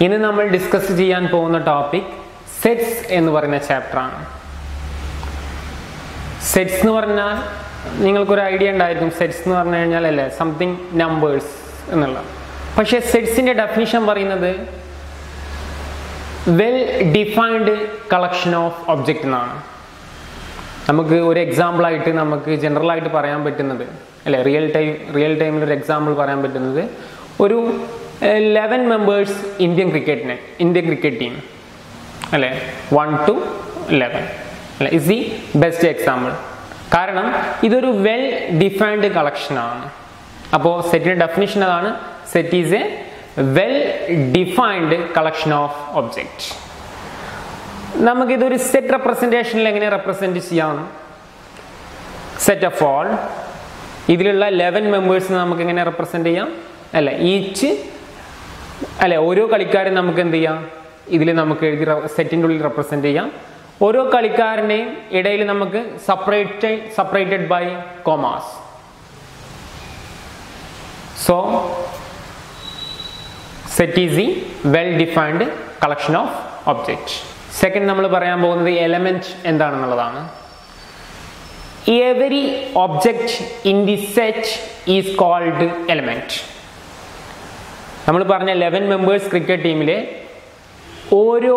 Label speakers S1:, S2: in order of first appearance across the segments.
S1: ഇന്ന് നമ്മൾ ഡിസ്കസ് ചെയ്യാൻ പോകുന്ന ടോപ്പിക് സെറ്റ്സ് എന്ന് പറയുന്ന ചാപ്റ്ററാണ് സെറ്റ്സ് എന്ന് പറഞ്ഞാൽ നിങ്ങൾക്കൊരു ഐഡിയ ഉണ്ടായിരിക്കും. സെറ്റ്സ് എന്ന് പറഞ്ഞു കഴിഞ്ഞാൽ അല്ലേ? സംതിങ് നമ്പേഴ്സ് എന്നുള്ള പക്ഷേ സെറ്റ്സിന്റെ ഡെഫിനിഷൻ പറയുന്നത് well defined collection of object എന്നാണ്. നമുക്ക് ഒരു എക്സാമ്പിളായിട്ട് നമുക്ക് ജനറലായിട്ട് പറയാൻ പറ്റുന്നത്. അല്ലെ? റിയൽ ടൈം റിയൽ ടൈമിൽ ഒരു എക്സാമ്പിൾ പറയാൻ പറ്റുന്നത്. ഒരു ലെവൻ മെമ്പേഴ്സ് ഇന്ത്യൻ ക്രിക്കറ്റിന് ഇന്ത്യൻ ക്രിക്കറ്റ് ടീം അല്ലെ? വൺ ടു ലെവൻ അല്ലെ? ഇസ് ദി ബെസ്റ്റ് എക്സാമ്പിൾ കാരണം ഇതൊരു വെൽ ഡിഫൈൻഡ് കളക്ഷനാണ് അപ്പോൾ സെറ്റിന്റെ ഡെഫിനിഷൻ അതാണ്. Set is a well defined collection of object നമുക്കിതൊരു സെറ്റ് റെപ്രസെന്റേഷനിൽ എങ്ങനെ റെപ്രസെന്റ് ചെയ്യാം? സെറ്റ് ഓഫ് ഓൾ ഇതിലുള്ള ലെവൻ മെമ്പേഴ്സ് നമുക്ക് എങ്ങനെ റെപ്രസെന്റ് ചെയ്യാം? അല്ല? ഈച്ച് അല്ലെ ഓരോ കളിക്കാരും നമുക്ക് എന്ത് ചെയ്യാം? ഇതിൽ നമുക്ക് എഴുതി സെറ്റിന്റെ ഉള്ളിൽ റെപ്രസെന്റ് ചെയ്യാം. ഓരോ കളിക്കാരനെയും ഇടയിൽ നമുക്ക് separate separated by commas so set is the well defined collection of object second നമ്മൾ പറയാൻ പോകുന്നത് element എന്താണെന്നുള്ളതാണ്. Every object in the set is called element നമ്മൾ പറഞ്ഞ ലെവൻ മെമ്പേഴ്സ് ക്രിക്കറ്റ് ടീമിലെ ഓരോ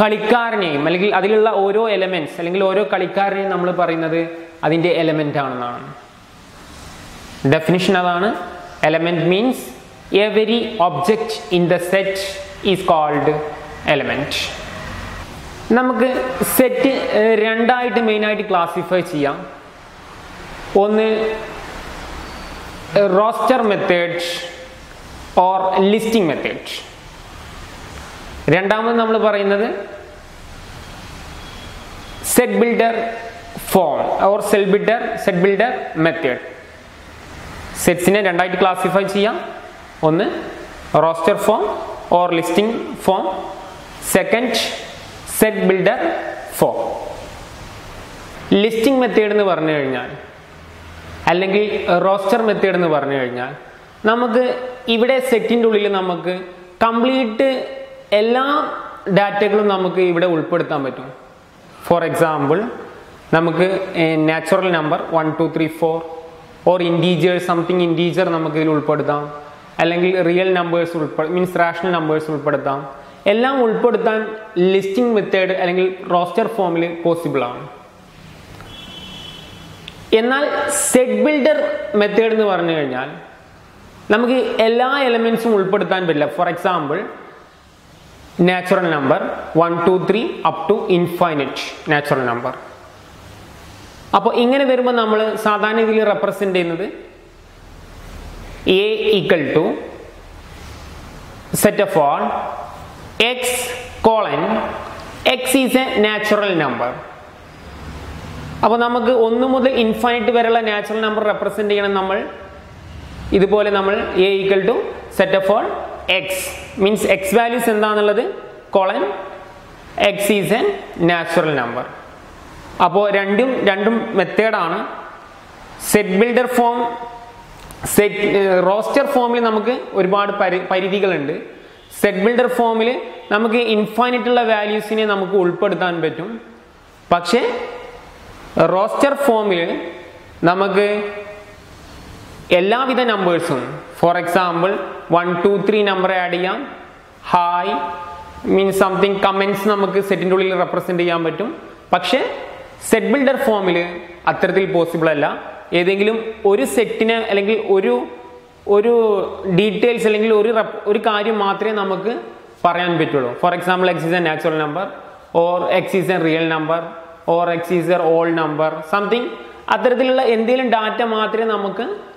S1: കളിക്കാരനെയും അല്ലെങ്കിൽ അതിലുള്ള ഓരോ എലമെന്റ്സ് അല്ലെങ്കിൽ ഓരോ കളിക്കാരനെയും നമ്മൾ പറയുന്നത് അതിന്റെ എലമെന്റ് ആണെന്നാണ്. ഡെഫിനിഷൻ അതാണ്. Element means every object in the set is called element നമുക്ക് സെറ്റ് രണ്ടായിട്ട് മെയിനായിട്ട് ക്ലാസിഫൈ ചെയ്യാം. ഒന്ന് roster method or listing method രണ്ടാമത് നമ്മൾ പറയുന്നത് set builder form or set builder set builder method സെറ്റ്സിനെ രണ്ടായിട്ട് ക്ലാസിഫൈ ചെയ്യാം. ഒന്ന് roster form or listing form second set builder form listing method എന്ന് പറഞ്ഞു കഴിഞ്ഞാൽ അല്ലെങ്കിൽ റോസ്റ്റർ മെത്തേഡ് എന്ന് പറഞ്ഞു കഴിഞ്ഞാൽ നമുക്ക് ഇവിടെ സെറ്റിന്റെ ഉള്ളിൽ നമുക്ക് കംപ്ലീറ്റ് എല്ലാ ഡാറ്റകളും നമുക്ക് ഇവിടെ ഉൾപ്പെടുത്താൻ പറ്റും. ഫോർ എക്സാമ്പിൾ നമുക്ക് natural number one two three four or integers something integer നമുക്ക് ഇതിൽ ഉൾപ്പെടുത്താം. അല്ലെങ്കിൽ റിയൽ നമ്പേഴ്സ് ഉൾപ്പെടു മീൻസ് റാഷണൽ നമ്പേഴ്സ് ഉൾപ്പെടുത്താം. എല്ലാം ഉൾപ്പെടുത്താൻ ലിസ്റ്റിംഗ് മെത്തേഡ് അല്ലെങ്കിൽ റോസ്റ്റർ ഫോമിൽ പോസിബിൾ ആണ്. എന്നാൽ സെറ്റ് ബിൽഡർ മെത്തേഡ് എന്ന് പറഞ്ഞു കഴിഞ്ഞാൽ നമുക്ക് എല്ലാ എലമെന്റ്സും ഉൾപ്പെടുത്താൻ പറ്റില്ല. For example natural number one two three up to infinite natural number അപ്പോൾ ഇങ്ങനെ വരുമ്പോൾ നമ്മൾ സാധാരണ ഇതിൽ റെപ്രസെന്റ് ചെയ്യുന്നത് A equal to set of all X colon X is a natural number അപ്പോൾ നമുക്ക് ഒന്ന് മുതൽ ഇൻഫൈനറ്റ് വരെയുള്ള നാച്ചുറൽ നമ്പർ റെപ്രസെന്റ് ചെയ്യണം നമ്മൾ. ഇതുപോലെ നമ്മൾ A equal to set of all X means X values എന്താണെന്നുള്ളത് colon X is N natural number അപ്പോൾ രണ്ടും രണ്ടും മെത്തേഡാണ്. Set builder form set roster ഫോമിൽ നമുക്ക് ഒരുപാട് പരി പരിധികളുണ്ട്. സെറ്റ് ബിൽഡർ ഫോമിൽ നമുക്ക് ഇൻഫൈനിറ്റുള്ള വാല്യൂസിനെ നമുക്ക് ഉൾപ്പെടുത്താൻ പറ്റും. പക്ഷേ റോസ്റ്റർ ഫോമിൽ നമുക്ക് എല്ലാവിധ നമ്പേഴ്സും for example one two three number add ചെയ്യാം. ഹായ് മീൻസ് സംതിങ് കമൻസ് നമുക്ക് സെറ്റിന്റെ ഉള്ളിൽ റെപ്രസെന്റ് ചെയ്യാൻ പറ്റും. പക്ഷേ സെറ്റ് ബിൽഡർ ഫോമിൽ അത്തരത്തിൽ പോസിബിൾ അല്ല. ഏതെങ്കിലും ഒരു സെറ്റിന് അല്ലെങ്കിൽ ഒരു ഒരു ഡീറ്റെയിൽസ് അല്ലെങ്കിൽ ഒരു ഒരു കാര്യം മാത്രമേ നമുക്ക് പറയാൻ പറ്റുള്ളൂ. For example X is a natural number or X is a real number or X is a all number something അത്തരത്തിലുള്ള എന്തെങ്കിലും ഡാറ്റ മാത്രമേ നമുക്ക്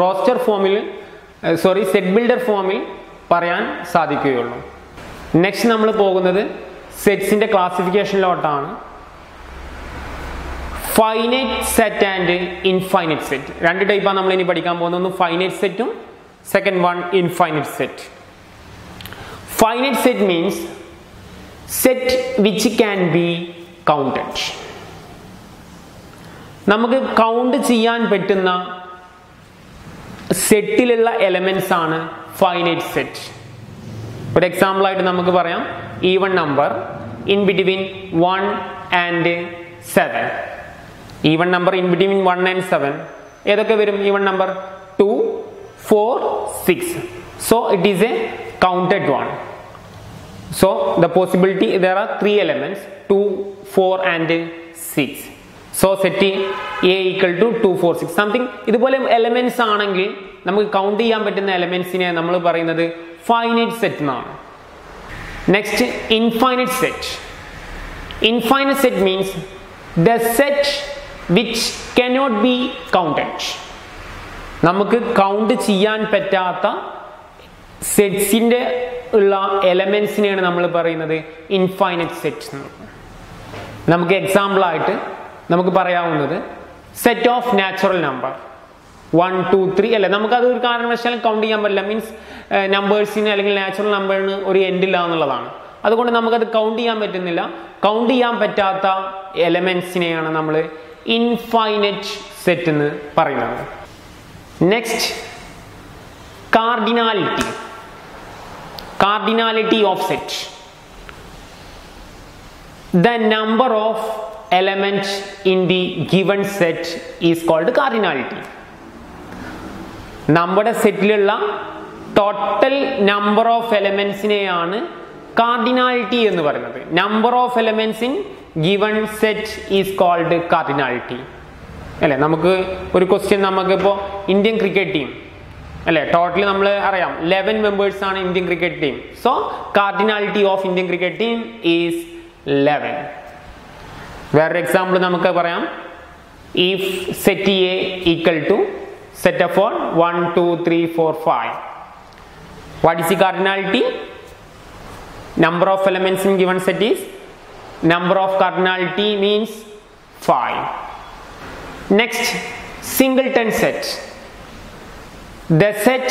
S1: റോസ്റ്റർ ഫോമിൽ സോറി സെറ്റ് ബിൽഡർ ഫോമിൽ പറയാൻ സാധിക്കുകയുള്ളൂ. നെക്സ്റ്റ് നമ്മൾ പോകുന്നത് സെറ്റ്സിന്റെ ക്ലാസിഫിക്കേഷനിലോട്ടാണ് finite set and infinite set രണ്ട് ടൈപ്പാണ് നമ്മൾ ഇനി പഠിക്കാൻ പോകുന്നത്. ഒന്ന് ഫൈനൈറ്റ് സെറ്റും second one infinite set finite set means set which can be counted നമുക്ക് കൗണ്ട് ചെയ്യാൻ പറ്റുന്ന സെറ്റിലുള്ള എലമെന്റ്സ് ആണ് ഫൈനൈറ്റ് സെറ്റ് ഒരു എക്സാമ്പിൾ ആയിട്ട് നമുക്ക് പറയാം. Even number in between one and seven even number in between one and seven ഏതൊക്കെ വരും? Even number two four six so it is a counted one So the possibility there are three elements 2, 4 and 6. So set A equal to 2, 4, 6. Something ഇതുപോലെ elements ആണെങ്കിൽ നമുക്ക് count ചെയ്യാൻ പറ്റുന്ന എലമെന്റ്സിനെ നമ്മൾ പറയുന്നത് ഫൈനൈറ്റ് സെറ്റ് എന്നാണ്. Next infinite set infinite set means the set which cannot be counted നമുക്ക് കൗണ്ട് ചെയ്യാൻ പറ്റാത്ത സെറ്റ്സിന്റെ ഉള്ള എലമെന്റ്സിനെയാണ് നമ്മൾ പറയുന്നത് ഇൻഫൈനറ്റ് സെറ്റ്സ് നമുക്ക് എക്സാമ്പിൾ ആയിട്ട് നമുക്ക് പറയാവുന്നത് set of natural number one two three അല്ലെ? നമുക്കത് ഒരു കാരണവശാലും കൗണ്ട് ചെയ്യാൻ പറ്റില്ല. മീൻസ് നമ്പേഴ്സിന് അല്ലെങ്കിൽ നാച്ചുറൽ നമ്പറിന് ഒരു എൻഡ് എൻഡില്ല എന്നുള്ളതാണ്. അതുകൊണ്ട് നമുക്കത് കൗണ്ട് ചെയ്യാൻ പറ്റുന്നില്ല. കൗണ്ട് ചെയ്യാൻ പറ്റാത്ത എലമെന്റ്സിനെയാണ് നമ്മൾ ഇൻഫൈനറ്റ് സെറ്റ് എന്ന് പറയുന്നത്. Next cardinality cardinality of set the number of elements in the given set is called cardinality. നമ്മുടെ സെറ്റിലുള്ള ടോട്ടൽ നമ്പർ ഓഫ് എലമെന്റ്സിനെയാണ് കാർഡിനാലിറ്റി എന്ന് പറയുന്നത്. Number of elements in given set is called cardinality അല്ലെ? നമുക്ക് ഒരു ക്വസ്റ്റ്യൻ നമുക്കിപ്പോൾ ഇന്ത്യൻ ക്രിക്കറ്റ് ടീം അല്ലെ? ടോട്ടലി നമ്മൾ അറിയാം. ലെവൻ മെമ്പേഴ്സ് ആണ് Indian cricket team so cardinality of Indian cricket team is eleven വേറൊരു എക്സാമ്പിൾ നമുക്ക് പറയാം if set A equal to set of all one two three four five what is the cardinality number of elements in given set is number of cardinality means 5 next singleton set the set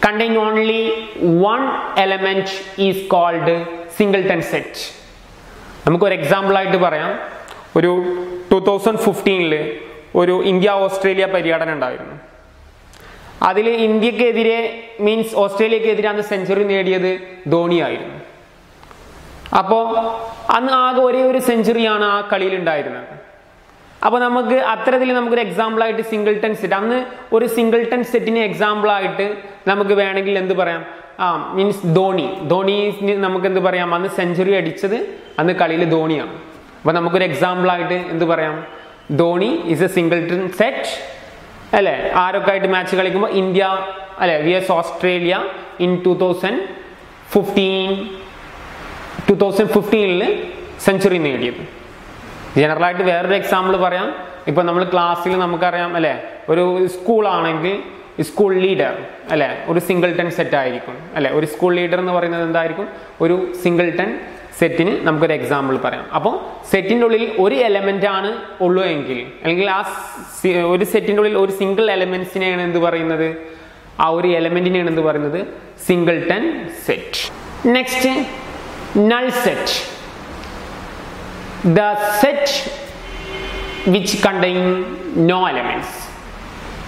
S1: contain only one element is called singleton set നമുക്കൊരു example ആയിട്ട് പറയാം. ഒരു to thousand ഫിഫ്റ്റീനിൽ ഒരു India Australia പര്യടനം ഉണ്ടായിരുന്നു. അതിൽ ഇന്ത്യക്കെതിരെ means ഓസ്ട്രേലിയക്കെതിരെ അന്ന് സെഞ്ചുറി നേടിയത് ധോണിയായിരുന്നു അപ്പോൾ അന്ന് ആകെ ഒരേ ഒരു സെഞ്ചുറിയാണ് ആ കളിയിൽ ഉണ്ടായിരുന്നത്. അപ്പോൾ നമുക്ക് അത്തരത്തിൽ നമുക്കൊരു എക്സാമ്പിൾ ആയിട്ട് സിംഗിൾട്ടൺ സെറ്റ് അന്ന് ഒരു സിംഗിൾട്ടൺ സെറ്റിന് എക്സാമ്പിൾ ആയിട്ട് നമുക്ക് വേണമെങ്കിൽ എന്ത് പറയാം? ആ മീൻസ് ധോണി. ധോണി നമുക്ക് എന്ത് പറയാം? അന്ന് സെഞ്ചുറി അടിച്ചത് അന്ന് കളിയിൽ ധോണിയാണ്. അപ്പോൾ നമുക്കൊരു എക്സാമ്പിൾ ആയിട്ട് എന്ത് പറയാം? Dhoni is a single singleton set അല്ലെ? ആരൊക്കെ ആയിട്ട് മാച്ച് കളിക്കുമ്പോൾ ഇന്ത്യ അല്ലെ? V S Australia in two thousand fifteen two thousand ഫിഫ്റ്റീനിൽ century നേടിയത്. ജനറൽ ആയിട്ട് വേറൊരു എക്സാമ്പിൾ പറയാം. ഇപ്പൊ നമ്മൾ ക്ലാസ്സിൽ നമുക്കറിയാം അല്ലെ? ഒരു സ്കൂളാണെങ്കിൽ സ്കൂൾ ലീഡർ അല്ലെ? ഒരു സിംഗിൾ ടൺ സെറ്റ് ആയിരിക്കും അല്ലെ? ഒരു സ്കൂൾ ലീഡർ എന്ന് പറയുന്നത് എന്തായിരിക്കും? ഒരു സിംഗിൾട്ടൺ സെറ്റിന് നമുക്കൊരു എക്സാമ്പിൾ പറയാം. അപ്പോൾ സെറ്റിന്റെ ഉള്ളിൽ ഒരു എലമെന്റ് ആണ് ഉള്ളൂ എങ്കിൽ അല്ലെങ്കിൽ ആ ഒരു സെറ്റിന്റെ ഉള്ളിൽ ഒരു സിംഗിൾ എലമെൻസിനെയാണ് എന്ത് പറയുന്നത്? ആ ഒരു എലമെന്റിനെയാണ് എന്ത് പറയുന്നത്? Single singleton set next null set the set which contain no elements.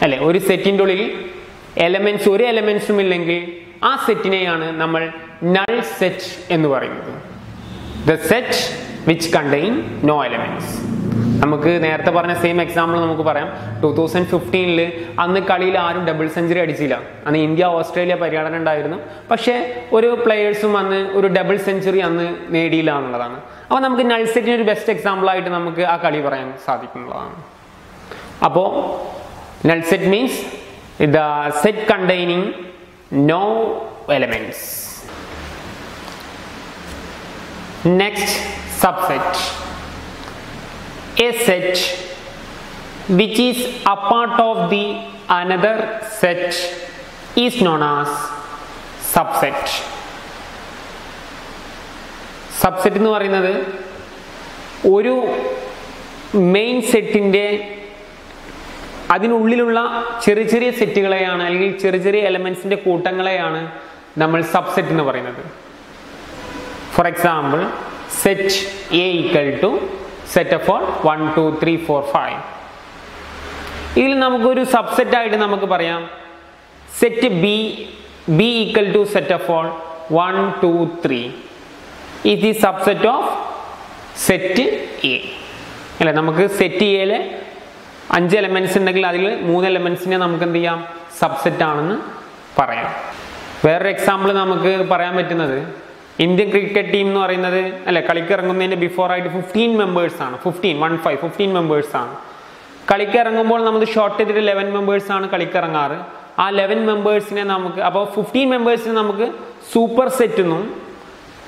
S1: അല്ലെ? ഒരു സെറ്റിന്റെ ഉള്ളിൽ എലമെൻസ് ഒരു എലമെൻസും ഇല്ലെങ്കിൽ ആ സെറ്റിനെയാണ് നമ്മൾ നൾ സെറ്റ് എന്ന് പറയുന്നത്. The set which contain no elements നമുക്ക് നേരത്തെ പറഞ്ഞ സെയിം എക്സാമ്പിൾ നമുക്ക് പറയാം. ടൂ തൗസൻഡ് ഫിഫ്റ്റീനിൽ അന്ന് കളിയിൽ ആരും ഡബിൾ സെഞ്ചുറി അടിച്ചില്ല. അന്ന് ഇന്ത്യ ഓസ്ട്രേലിയ പര്യടനം ഉണ്ടായിരുന്നു. പക്ഷേ ഒരു പ്ലെയേഴ്സും അന്ന് ഒരു ഡബിൾ സെഞ്ചുറി അന്ന് നേടിയില്ല എന്നുള്ളതാണ്. അപ്പോൾ നമുക്ക് നൾസെറ്റിന് ഒരു ബെസ്റ്റ് എക്സാമ്പിൾ ആയിട്ട് നമുക്ക് ആ കളി പറയാൻ സാധിക്കുന്നതാണ് അപ്പോൾ null set means the set containing no elements next subset. A set which is a part of the another set is known as subset. Subset എന്ന് പറയുന്നത് ഒരു മെയിൻ സെറ്റിന്റെ അതിനുള്ളിലുള്ള ചെറിയ ചെറിയ സെറ്റുകളെയാണ് അല്ലെങ്കിൽ ചെറിയ ചെറിയ എലമെന്റ്സിന്റെ കൂട്ടങ്ങളെയാണ് നമ്മൾ സബ്സെറ്റ് എന്ന് പറയുന്നത്. For example set A equal to set of all one two three four five ഇതിൽ നമുക്കൊരു സബ്സെറ്റ് ആയിട്ട് നമുക്ക് പറയാം. Set B B equal to set of all one two three ഇത് ഈ സബ്സെറ്റ് ഓഫ് സെറ്റ് എ അല്ലെ? നമുക്ക് സെറ്റ് എയിലെ അഞ്ച് എലമെന്റ്സ് ഉണ്ടെങ്കിൽ അതിൽ മൂന്ന് എലമെന്റ്സിനെ നമുക്ക് എന്ത് ചെയ്യാം? സബ്സെറ്റ് ആണെന്ന് പറയാം. വേറൊരു എക്സാമ്പിൾ നമുക്ക് പറയാൻ പറ്റുന്നത് ഇന്ത്യൻ ക്രിക്കറ്റ് ടീം എന്ന് പറയുന്നത് അല്ലെ കളിക്കിറങ്ങുന്നതിന്റെ ബിഫോർ ആയിട്ട് ഫിഫ്റ്റീൻ മെമ്പേഴ്സ് ആണ്. Fifteen one five fifteen members ആണ്. കളിക്കിറങ്ങുമ്പോൾ നമ്മൾ ഷോർട്ട് ചെയ്തിട്ട് ലെവൻ മെമ്പേഴ്സ് ആണ് കളിക്കിറങ്ങാറ്. ആ ലെവൻ മെമ്പേഴ്സിനെ നമുക്ക് അപ്പോൾ ഫിഫ്റ്റീൻ മെമ്പേഴ്സിനെ നമുക്ക് സൂപ്പർ സെറ്റ് എന്നും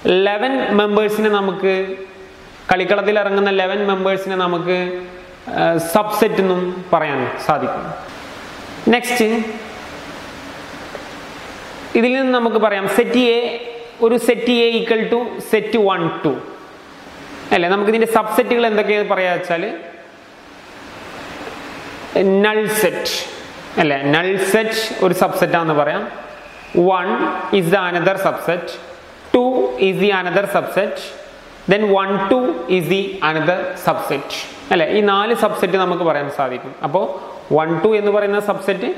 S1: ലെവൻ മെമ്പേഴ്സിനെ നമുക്ക് കളിക്കളത്തിൽ ഇറങ്ങുന്ന ലെവൻ മെമ്പേഴ്സിനെ നമുക്ക് സബ്സെറ്റ് എന്നും പറയാൻ സാധിക്കും. നെക്സ്റ്റ് ഇതിൽ നിന്ന് നമുക്ക് പറയാം സെറ്റ് എ ഒരു set A equal to set one two അല്ലേ? നമുക്ക് ഇതിന്റെ സബ്സെറ്റുകൾ എന്തൊക്കെയാണ് പറയാ വെച്ചാൽ നൾ സെറ്റ് അല്ലേ? നൾ സെറ്റ് ഒരു സബ്സെറ്റ് ആണെന്ന് പറയാം. One is the another subset two is the another subset then one two is the another subset അല്ലെ? ഈ നാല് സബ്സെറ്റ് നമുക്ക് പറയാൻ സാധിക്കും. അപ്പോൾ വൺ ടു എന്ന് പറയുന്ന സബ്സെറ്റ്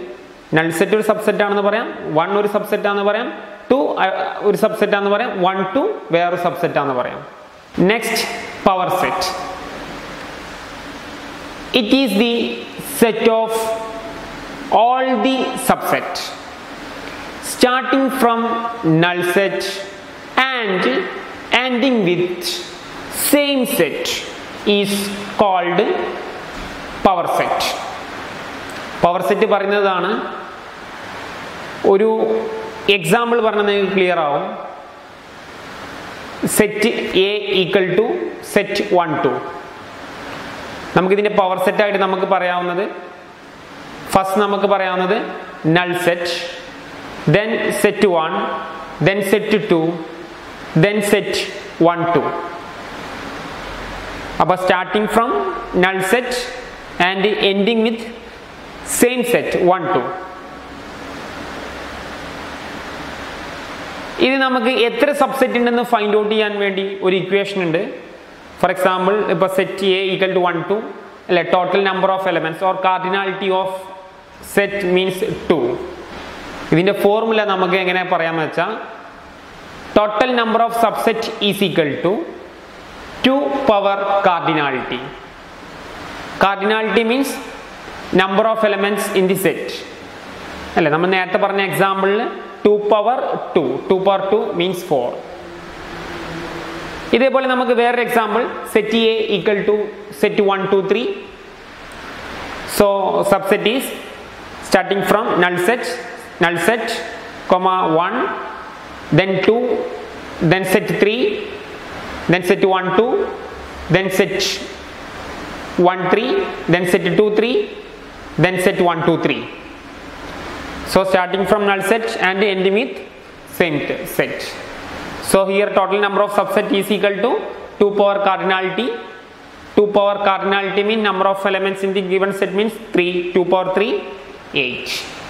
S1: നൾ സെറ്റ് ഒരു സബ്സെറ്റ് ആണെന്ന് പറയാം. വൺ ഒരു സബ്സെറ്റ് ആണെന്ന് പറയാം. ടു ഒരു സബ്സെറ്റ് ആണെന്ന് പറയാം. വൺ ടു വേറൊരു സബ്സെറ്റ് ആണെന്ന് പറയാം. Next power set it is the set of all the subset starting from null set and ending with same set is called power set power set പറയുന്നതാണ് ഒരു example പറഞ്ഞാൽ നിങ്ങൾക്ക് clear ആവും set A equal to set one two നമുക്കിതിന്റെ power സെറ്റായിട്ട് നമുക്ക് പറയാവുന്നത്. First നമുക്ക് പറയാവുന്നത് null set then set one then set two then set one two അപ്പോൾ starting from null set and ending with same set one two ഇത് നമുക്ക് എത്ര subset ഉണ്ടെന്ന് ഫൈൻഡ് ഔട്ട് ചെയ്യാൻ വേണ്ടി ഒരു ഇക്വേഷൻ ഉണ്ട്. ഫോർ എക്സാമ്പിൾ ഇപ്പൊ set A equal to one two അല്ലെ total number of elements or cardinality of set means two ഇതിന്റെ ഫോർമുല നമുക്ക് എങ്ങനെ പറയാമെന്ന് വെച്ചാൽ total number of subset is equal to two power cardinality cardinality means number of elements in the set അല്ലെ നമ്മൾ നേരത്തെ പറഞ്ഞ എക്സാമ്പിളിൽ two power two two power two means four ഇതേപോലെ നമുക്ക് വേറൊരു example set A equal to set one two three so subset is starting from null set null set comma 1 then 2 then set 3 then set 1 2 then set 1 3 then set 2 3 then set 1 2 3 so starting from null set and ending with same set. So here total number of subset is equal to 2 power cardinality 2 power cardinality means number of elements in the given set means 3 2 power 3 8